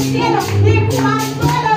cielo y cuando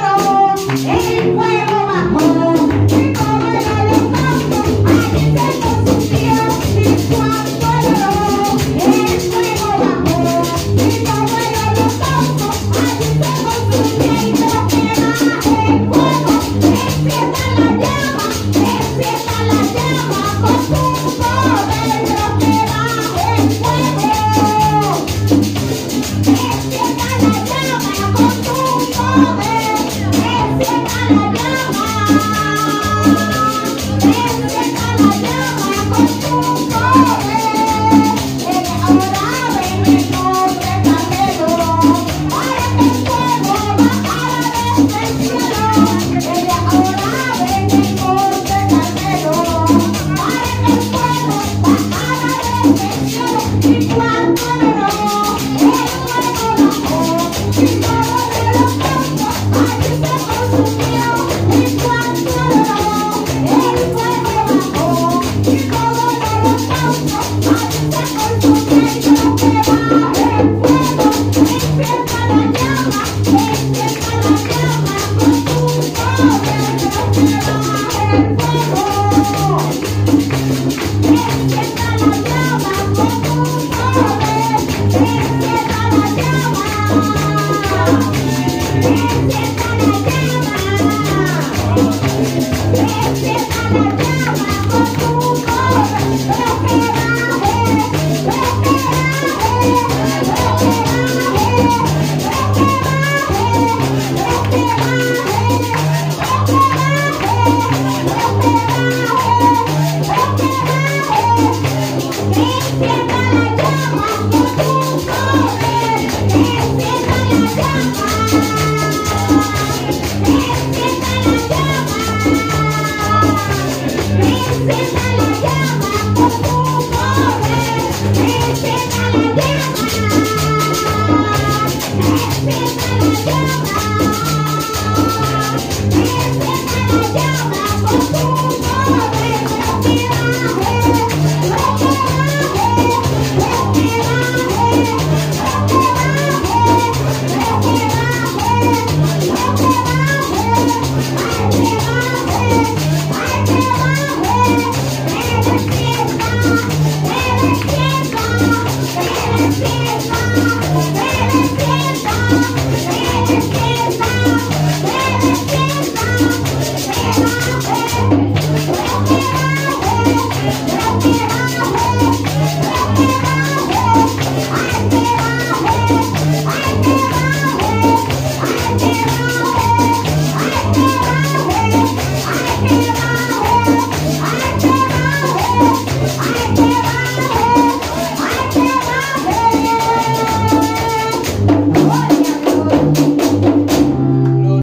Música